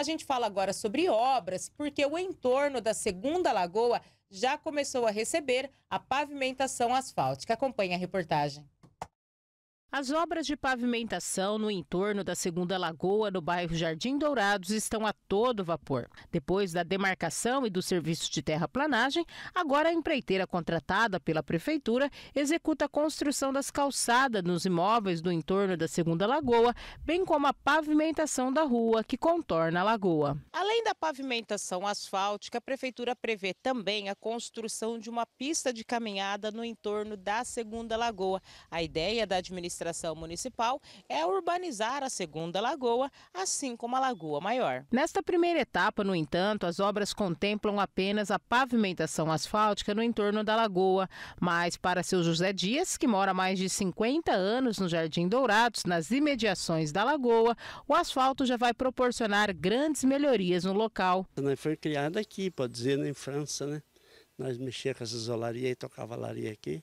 A gente fala agora sobre obras, porque o entorno da Segunda Lagoa já começou a receber a pavimentação asfáltica. Acompanhe a reportagem. As obras de pavimentação no entorno da Segunda Lagoa, no bairro Jardim Dourados, estão a todo vapor. Depois da demarcação e do serviço de terraplanagem, agora a empreiteira contratada pela Prefeitura executa a construção das calçadas nos imóveis do entorno da Segunda Lagoa, bem como a pavimentação da rua que contorna a lagoa. Além da pavimentação asfáltica, a Prefeitura prevê também a construção de uma pista de caminhada no entorno da Segunda Lagoa. A ideia da administração administração municipal é urbanizar a segunda lagoa, assim como a Lagoa Maior. Nesta primeira etapa, no entanto, as obras contemplam apenas a pavimentação asfáltica no entorno da lagoa, mas para seu José Dias, que mora há mais de 50 anos no Jardim Dourados, nas imediações da lagoa, o asfalto já vai proporcionar grandes melhorias no local. Nós foi criado aqui, pode dizer, em França, né? Nós mexíamos com essa isolaria e tocava laria aqui.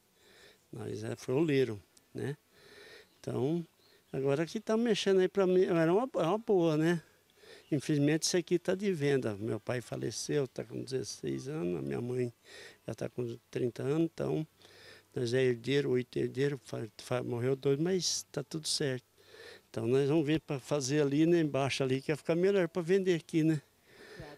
Nós é froleiro, né? Então, agora que está mexendo aí para mim, era uma, é uma boa, né? Infelizmente isso aqui está de venda. Meu pai faleceu, está com 16 anos, a minha mãe já está com 30 anos, então nós é herdeiro, oito herdeiros, morreu dois, mas está tudo certo. Então nós vamos ver para fazer ali, né, embaixo ali, que vai ficar melhor para vender aqui, né?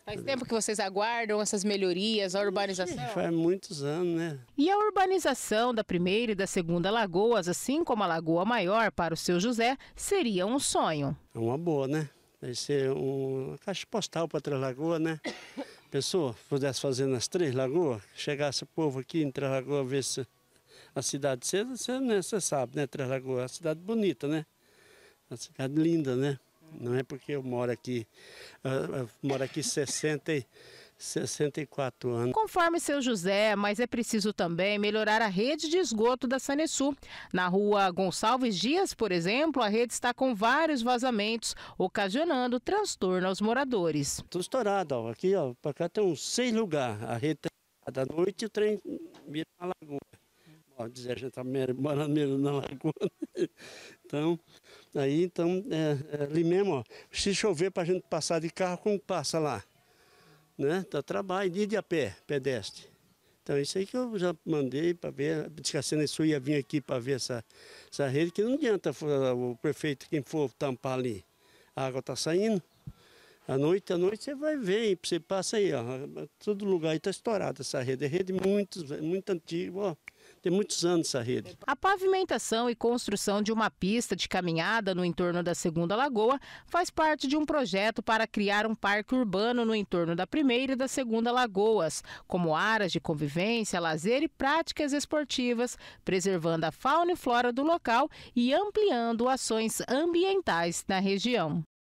Faz tempo que vocês aguardam essas melhorias, a urbanização? Faz muitos anos, né? E a urbanização da primeira e da segunda lagoas, assim como a Lagoa Maior para o seu José, seria um sonho. É uma boa, né? Vai ser uma caixa postal para Três Lagoas, né? Pessoa, pudesse fazer nas Três Lagoas, chegasse o povo aqui em Três Lagoas, ver se a cidade, você, você, né, você sabe, né? Três Lagoas, é uma cidade bonita, né? Uma cidade linda, né? Não é porque eu moro aqui, uh, moro aqui 60 e 64 anos. Conforme seu José, mas é preciso também melhorar a rede de esgoto da Sanesul. Na rua Gonçalves Dias, por exemplo, a rede está com vários vazamentos, ocasionando transtorno aos moradores. Tudo estourado, ó. aqui ó, para cá tem uns seis lugares. A rede está da noite e o trem vira na lagoa. Pode dizer, a gente está morando na lagoa. Então, aí então, é, é, ali mesmo, ó, se chover para a gente passar de carro, como passa lá? Né? Dá trabalho, de, de a pé, pedestre. Então, isso aí que eu já mandei para ver, disse que a ia vir aqui para ver essa, essa rede, que não adianta o prefeito, quem for tampar ali. A água está saindo. À noite, à noite você vai ver, você passa aí, ó, todo lugar está estourado essa rede. É rede muito, muito antiga, ó. Tem muitos anos essa rede. A pavimentação e construção de uma pista de caminhada no entorno da Segunda Lagoa faz parte de um projeto para criar um parque urbano no entorno da Primeira e da Segunda Lagoas, como áreas de convivência, lazer e práticas esportivas, preservando a fauna e flora do local e ampliando ações ambientais na região.